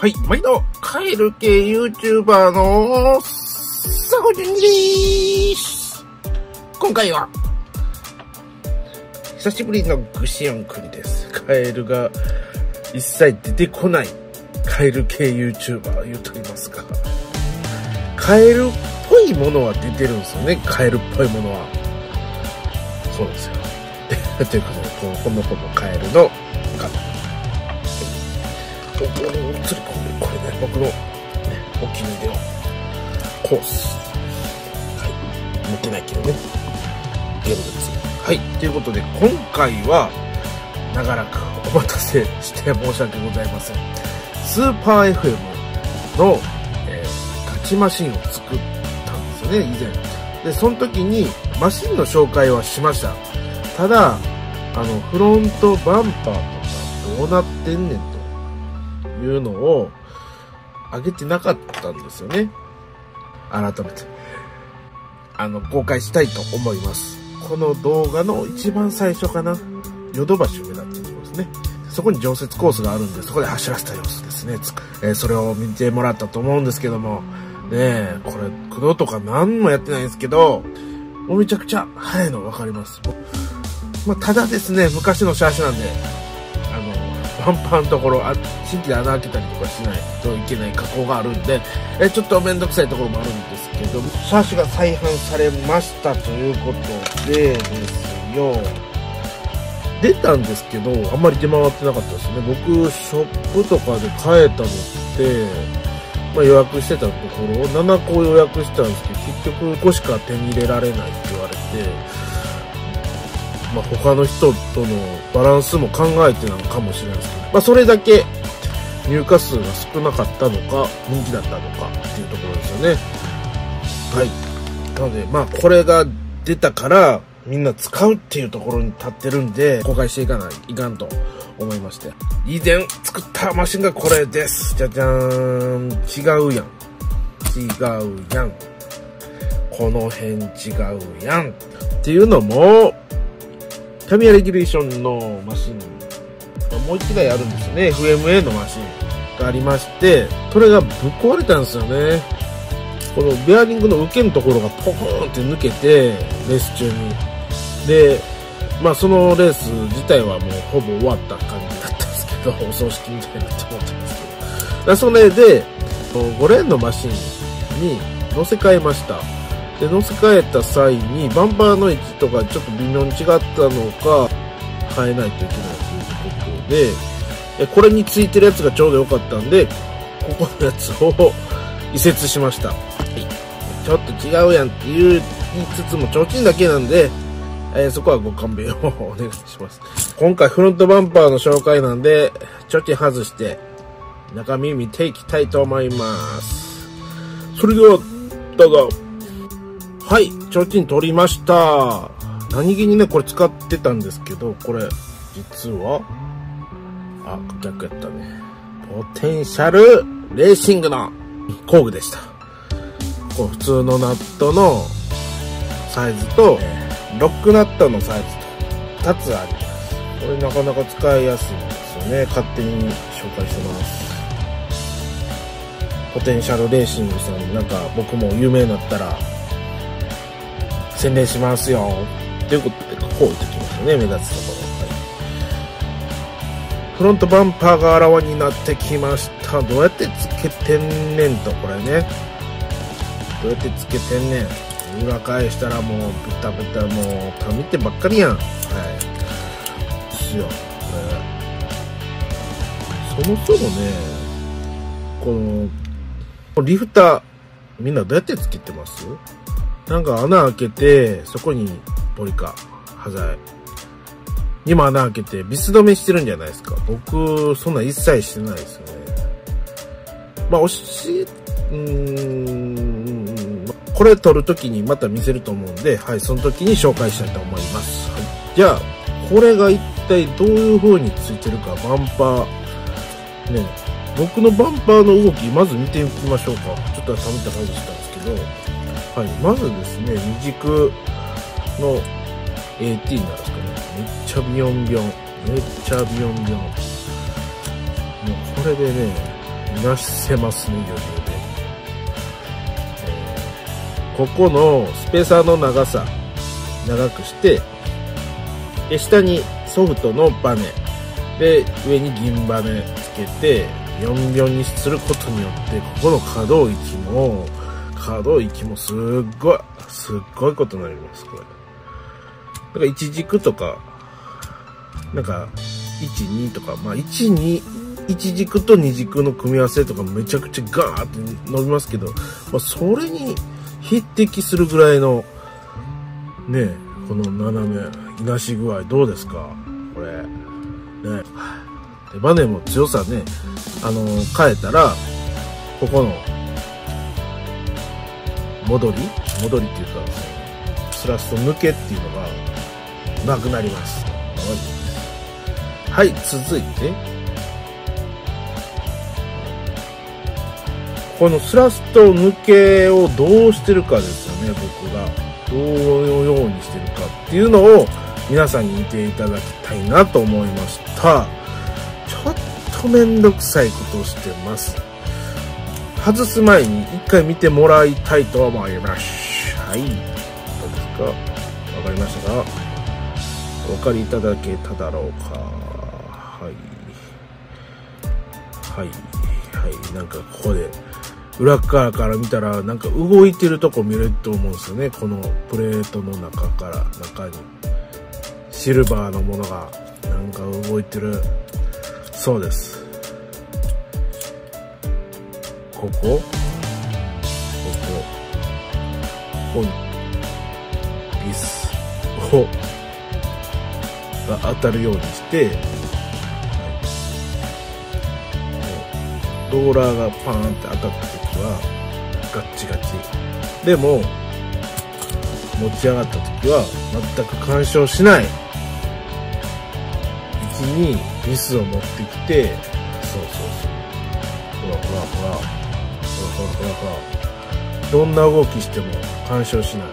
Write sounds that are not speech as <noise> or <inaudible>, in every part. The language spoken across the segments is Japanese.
はい、毎度、カエル系 YouTuber の、サゴジュンでーす。今回は、久しぶりのグシオンくんです。カエルが一切出てこないカエル系 YouTuber 言うとりますが、カエルっぽいものは出てるんですよね、カエルっぽいものは。そうなんですよ。<laughs> ということで、このこの子のカエルの画ここに映り込んで、これね、僕の、ね、お気に入りのコース。はい。持ってないけどね。ゲームです。はい。ということで、今回は、長らくお待たせして申し訳ございません。スーパー FM の、えー、タッチマシンを作ったんですよね、以前。で、その時に、マシンの紹介はしました。ただ、あの、フロントバンパーとかどうなってんねんと。いうのを上げてなかったんですよね。改めて。あの、公開したいと思います。この動画の一番最初かな。ヨドバシ梅田っていうところですね。そこに常設コースがあるんで、そこで走らせた様子ですね。えー、それを見てもらったと思うんですけども、ねえ、これ、駆動とか何もやってないんですけど、もうめちゃくちゃ速いの分かります。まあ、ただですね、昔のシャーシなんで、パンパンのところ、あ、新規で穴開けたりとかしないといけない加工があるんで、え、ちょっとめんどくさいところもあるんですけど、シャーシが再販されましたということでですよ、出たんですけど、あんまり出回ってなかったですね。僕、ショップとかで買えたのって、まあ、予約してたところ、7個予約したんですけど、結局5個しか手に入れられないって言われて、まあ、他の人とのバランスも考えてなのかもしれないですけど、まあ、それだけ入荷数が少なかったのか、人気だったのかっていうところですよね。はい。なので、まあ、これが出たから、みんな使うっていうところに立ってるんで、公開していかない、いかんと思いまして。以前作ったマシンがこれです。じゃじゃーん。違うやん。違うやん。この辺違うやん。っていうのも、キャミアレギュレーションのマシンがもう一台あるんですね。FMA のマシンがありまして、それがぶっ壊れたんですよね。このベアリングの受けのところがポコーンって抜けて、レース中に。で、まあそのレース自体はもうほぼ終わった感じだったんですけど、お葬式みたいなって思ったんですけど。それで、5レーンのマシンに乗せ替えました。で乗せ替えた際にバンパーの位置とかちょっと微妙に違ったのか変えないといけないということでえこれについてるやつがちょうど良かったんでここのやつを移設しました、はい、ちょっと違うやんって言いつつも提灯だけなんで、えー、そこはご勘弁をお願いします。今回フロントバンパーの紹介なんで提灯外して中身見ていきたいと思います。それではだがはい、提灯取りました。何気にね、これ使ってたんですけど、これ、実は、あ、逆やったね。ポテンシャルレーシングの工具でした。こう普通のナットのサイズと、ロックナットのサイズと、2つあります。これなかなか使いやすいんですよね。勝手に紹介してます。ポテンシャルレーシングさん、なんか僕も有名になったら、宣伝しますよ。ということで、ここ置いてきますよね、目立つところ。フロントバンパーがあらわになってきました。どうやってつけてんねんと、これね。どうやってつけてんねん。裏返したらもう、ベタベタ、もう、紙ってばっかりやん。はい。ですよ。そもそもね、この、リフター、みんなどうやってつけてます？なんか穴開けて、そこにポリカ、端材にも穴開けて、ビス止めしてるんじゃないですか。僕、そんな一切してないですね。まあ、押し、うーん、これ撮るときにまた見せると思うんで、はい、その時に紹介したいと思います。はい、じゃあ、これが一体どういう風についてるか、バンパー、ね、僕のバンパーの動き、まず見ていきましょうか。ちょっと寒った感じしたんですけど、はい、まずですね、二軸の AT なんですかね。めっちゃビヨンビヨン。めっちゃビヨンビヨン。もうこれでね、いなせますね、余裕で。ここのスペーサーの長さ、長くして、で、下にソフトのバネ、で、上に銀バネつけて、4秒にすることによって、ここの可動域も、可動域もすっごい、すっごいことになります、これ。だから一軸とか、なんか、1、2とか、まあ1、2、1軸と2軸の組み合わせとかめちゃくちゃガーって伸びますけど、まあそれに匹敵するぐらいの、ね、この斜め、いなし具合どうですかこれ。ね。で、バネも強さね、あの変えたら、ここの、戻り戻りっていうか、スラスト抜けっていうのが、なくなります。はい、続いて、このスラスト抜けをどうしてるかですよね、僕が。どういうようにしてるかっていうのを皆さんに見ていただきたいなと思いました。ちょっとめんどくさいことをしてます。外す前に一回見てもらいたいと思います。はい。どうですか？わかりましたか？お分かりいただけただろうかはい。はい。はい。なんかここで、裏側から見たら、なんか動いてるとこ見れると思うんですよね。このプレートの中から、中に。シルバーのものが、なんか動いてる。そうです。ここ。ここ。ここに、ビスを、が当たるようにして、ローラーがパーンって当たった時はガッチガチ。でも持ち上がった時は全く干渉しない。位置にミスを持ってきてほらほらほらどんな動きしても干渉しない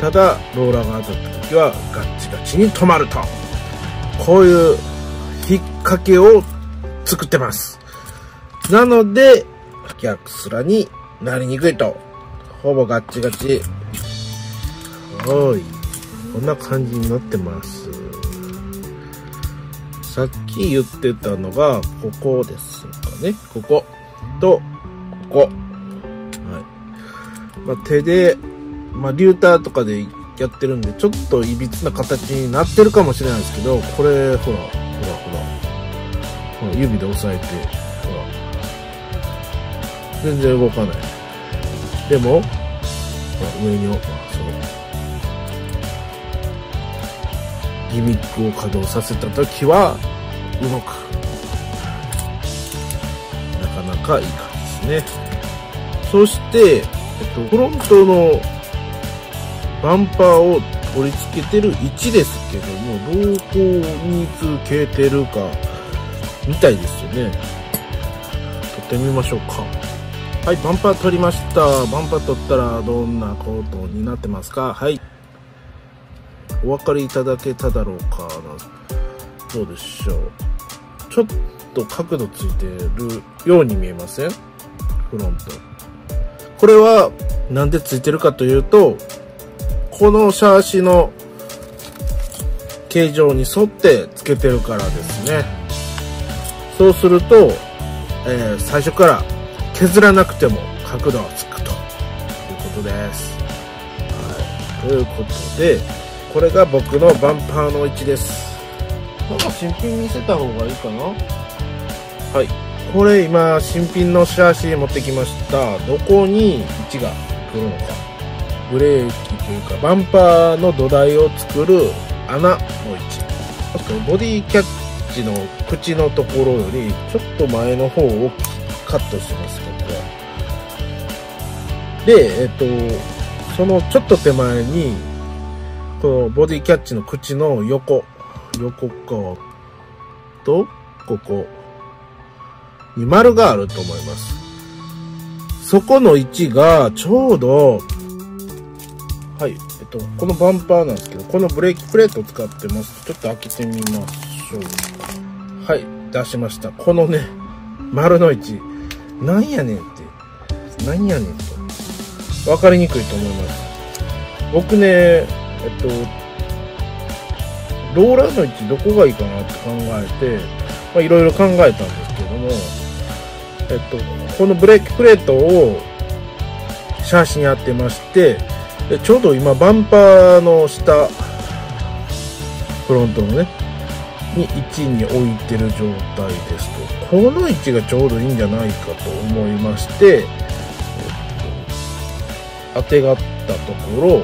ただローラーが当たった時はガッチガチに止まるとこういう引っ掛けを作ってますなので、逆スラになりにくいと。ほぼガッチガチ。はい。こんな感じになってます。さっき言ってたのが、ここですかね。ここと、こ。はい。まあ、手で、まあ、リューターとかでやってるんで、ちょっといびつな形になってるかもしれないですけど、これ、ほら、ほらほら。ほら指で押さえて、ほら全然動かない。でも、上に、その、ギミックを稼働させた時は、動く。なかなかいい感じですね。そして、えっと、フロントのバンパーを取り付けてる位置ですけども、どこにつけてるか、みたいですよね。撮ってみましょうか。はい、バンパー取りました。バンパー取ったらどんなことになってますか？はい。お分かりいただけただろうかな。どうでしょう。ちょっと角度ついてるように見えません？フロント。これはなんでついてるかというと、このシャーシの形状に沿ってつけてるからですね。そうすると、えー、最初から削らなくても角度はつくということです。はい。ということで、これが僕のバンパーの位置です。なんか新品見せた方がいいかな？はい。これ今、新品のシャーシ持ってきました。どこに位置が来るのか。ブレーキというか、バンパーの土台を作る穴の位置。あと、ボディキャッチの口のところより、ちょっと前の方をカットします、ここは。で、えっと、そのちょっと手前に、このボディキャッチの口の横、横側と、ここに丸があると思います。そこの位置がちょうど、はい、えっと、このバンパーなんですけど、このブレーキプレートを使ってます。ちょっと開けてみましょう。はい、出しました。このね、丸の位置なんやねんってなんやねんと分かりにくいと思います僕ねえっとローラーの位置どこがいいかなって考えてまあいろいろ考えたんですけどもえっとこのブレーキプレートをシャーシに当てましてちょうど今バンパーの下フロントのねに位置に置いてる状態ですと。この位置がちょうどいいんじゃないかと思いまして、えっと、当てがったところ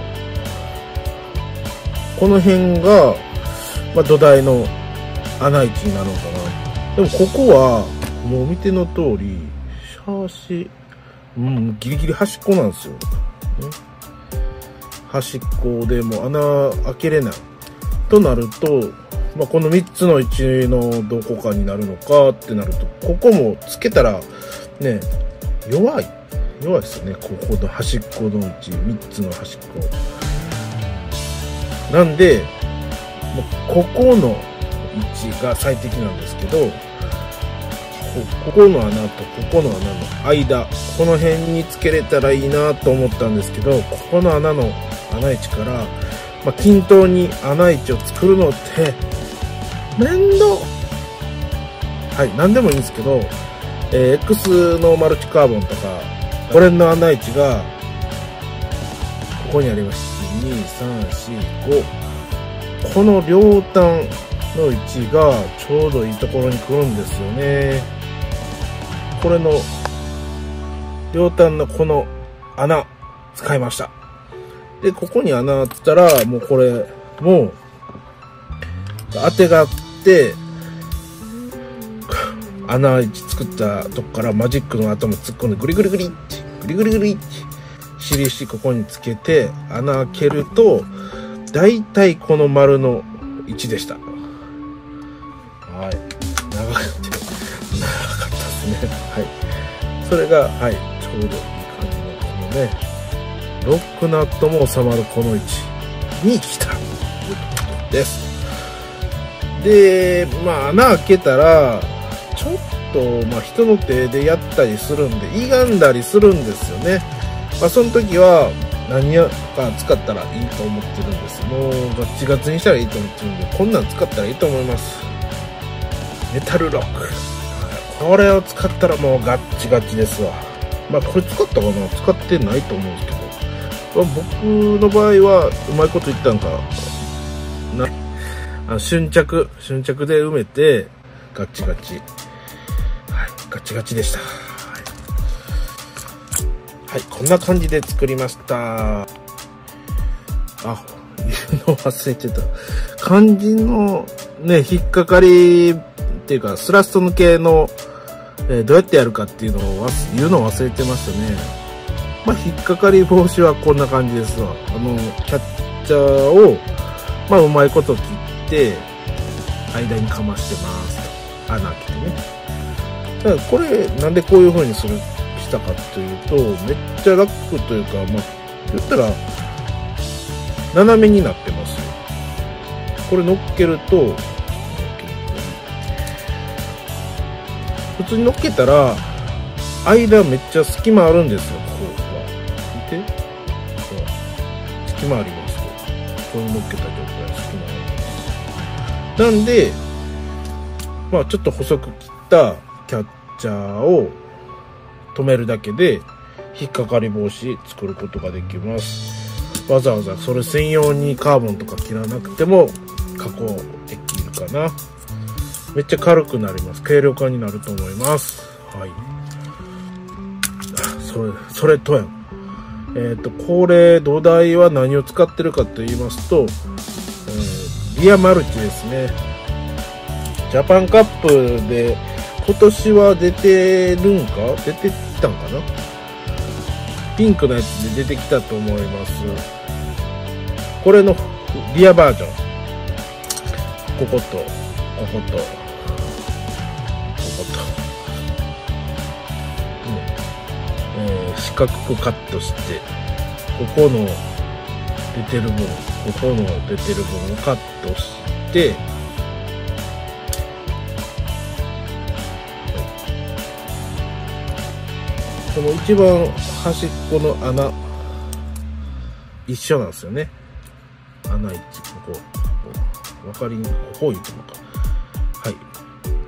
この辺が、まあ、土台の穴位置になるのかな。でもここはもう見ての通りシャーシうんギリギリ端っこなんですよ、ね、端っこでも穴開けれない。となるとまあ、この3つの位置のどこかになるのかってなるとここもつけたらね弱い。弱いですよね。ここの端っこのうち3つの端っこ。なんでここの位置が最適なんですけどここの穴とここの穴の間この辺につけれたらいいなと思ったんですけどここの穴の穴位置から、まあ、均等に穴位置を作るのって面倒はい、何でもいいんですけど、えー、X のマルチカーボンとか、これの穴位置が、ここにあります。2、3、4、5。この両端の位置がちょうどいいところに来るんですよね。これの、両端のこの穴、使いました。で、ここに穴あったら、もうこれ、もう、当てがあって穴作ったとこからマジックの頭突っ込んでグリグリグリってグリグリグリって印ここにつけて穴開けると大体この丸の位置でしたそれがはいちょうどいい感じのこのねロックナットも収まるこの位置に来たということですで、まあ、穴開けたら、ちょっと、まあ、人の手でやったりするんで、歪んだりするんですよね。まあ、その時は、何やか使ったらいいと思ってるんです。もう、ガッチガチにしたらいいと思ってるんで、こんなん使ったらいいと思います。メタルロック。これを使ったらもうガッチガチですわ。まあ、これ使ったかな？使ってないと思うんですけど。まあ僕の場合は、うまいこと言ったんか、な、あの瞬着、瞬着で埋めて、ガッチガチ。はい、ガチガチでした。はい、こんな感じで作りました。あ、言うの忘れてた。肝心のね、引っかかりっていうか、スラスト抜けの、えー、どうやってやるかっていうのを言うのを忘れてましたね。まあ、引っかかり防止はこんな感じですわ。あの、キャッチャーを、まあ、うまいこと切って、間にかましてます穴開けてねだからこれなんでこういう風にするしたかというとめっちゃ楽というかまあ言ったら斜めになってますよこれ乗っけると普通に乗っけたら間めっちゃ隙間あるんですよここは。見て。隙間ありますこれ乗っけた状態隙間あるなんで、まあちょっと細く切ったキャッチャーを止めるだけで引っかかり防止作ることができます。わざわざそれ専用にカーボンとか切らなくても加工できるかな。めっちゃ軽くなります。軽量化になると思います。はい。<laughs> それ、それとやん。えっ、ー、と、これ、土台は何を使ってるかと言いますとえ、リアマルチですね。ジャパンカップで今年は出てるんか？出てたんかな？ピンクのやつで出てきたと思います。これのリアバージョン。ここと、ここと、四角くカットして、ここの出てる分、ここの出てる分をカットして、この一番端っこの穴一緒なんですよね。穴位置ここ。こ分かりにくいこういうとこか。はい。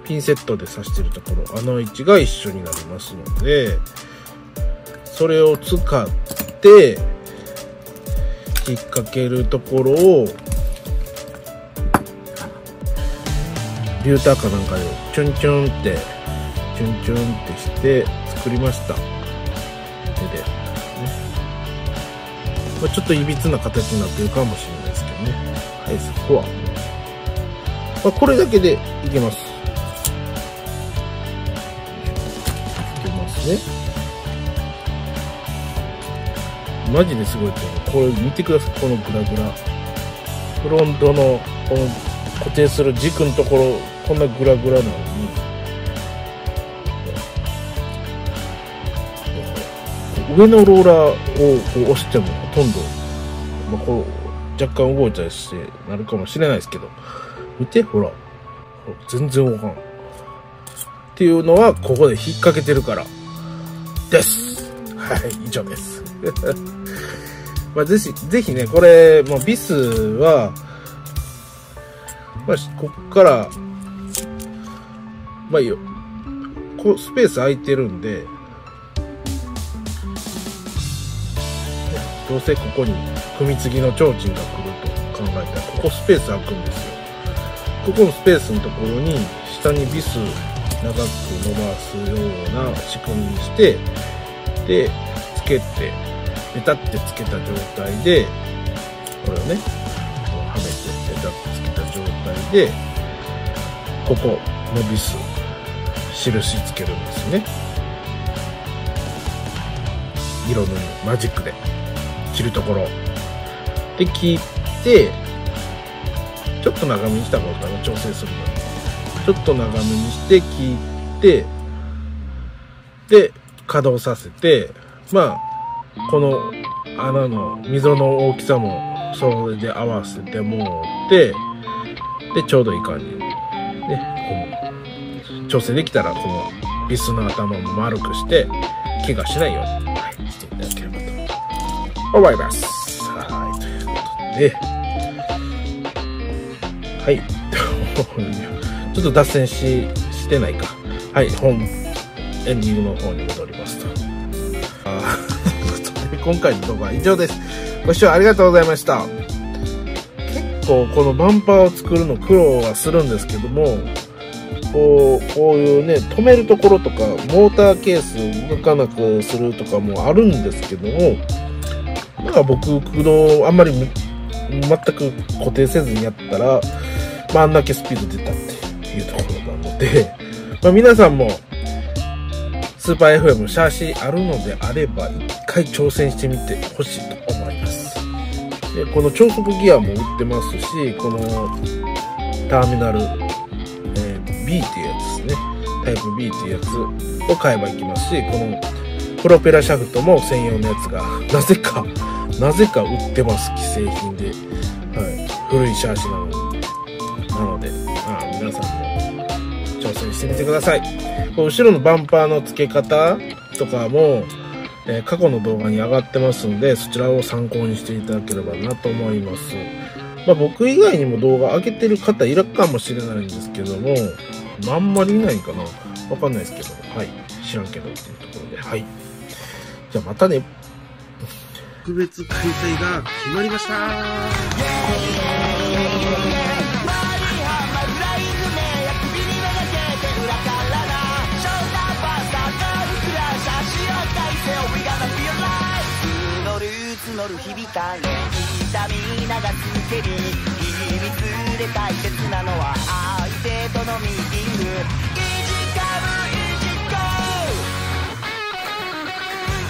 ピンセットで刺してるところ穴位置が一緒になりますのでそれを使って引っ掛けるところをリューターかなんかでチュンチュンってチュンチュンってして作りました。手で、ねまあ、ちょっといびつな形になってるかもしれないですけどね。はいそこは、まあ、これだけでいけます。マジですごいと思う。これ見てください。このグラグラ。フロントのこの固定する軸のところこんなグラグラなのに上のローラーをこう押してもほとんど、まあ、こう若干動いたりしてなるかもしれないですけど見てほら全然動かん。っていうのはここで引っ掛けてるから。です。はい以上です。まあぜひぜひねこれもうビスはまあ、こっから、まあいいよ。こう、スペース空いてるんで、どうせここに組み継ぎの提灯が来ると考えたら、ここスペース空くんですよ。ここのスペースのところに、下にビス長く伸ばすような仕組みにして、で、つけて、ペタってつけた状態で、これをね、はめて、ペタってつけた状態でここのビス印つけるんですね。色塗りマジックで切るところ。で切ってちょっと長めにした方がいい調整するのに。ちょっと長めにして切ってで稼働させてまあこの穴の溝の大きさもそれで合わせてもってで、ちょうどいい感じに、ね、この、調整できたら、この、ビスの頭も丸くして、怪我しないように、していただければと思います。はい、ということで、はい。<laughs> ちょっと脱線し、してないか。はい、本、エンディングの方に戻りますと。あ今回の動画は以上です。ご視聴ありがとうございました。結構このバンパーを作るの苦労はするんですけどもこうこういうね止めるところとかモーターケース動かなくするとかもあるんですけどもなんか僕駆動あんまり全く固定せずにやったら、まあ、あんだけスピード出たっていうところなので、まあ、皆さんもスーパー FM シャーシあるのであれば一回挑戦してみてほしいと思います。でこの超速ギアも売ってますしこのターミナル、えー、B っていうやつですね。タイプ B っていうやつを買えばいきますしこのプロペラシャフトも専用のやつがなぜか <laughs> なぜか売ってます既製品で、はい、古いシャーシなのに。なので、まあ、皆さんも挑戦してみてください後ろのバンパーの付け方とかもえー、過去の動画に上がってますんで、そちらを参考にしていただければなと思います。まあ、僕以外にも動画上げてる方いるかもしれないんですけども、あんまりいないかなわかんないですけど、はい。知らんけどっていうところで、はい。じゃあまたね。特別開催が決まりました募る日々間痛み流すけに秘密で大切なのは相手とのミーティングイジカムイジーゴー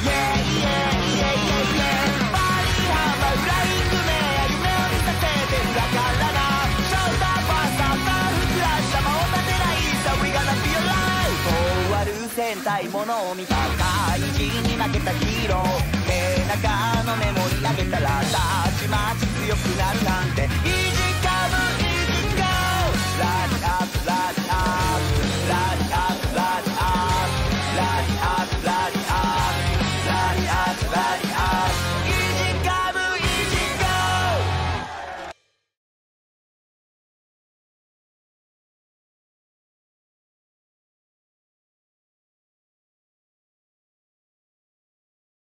イェイイェイイェイイェイイェイバリハマフライングメア夢を見させて裏からなショルダーバーサーサーフクラッシャーを立てないさ We gonna be alive とある戦隊ものを見た怪人に負けたヒーロー。中のメモにあげたらたちまち強くなるなんて意地かぶり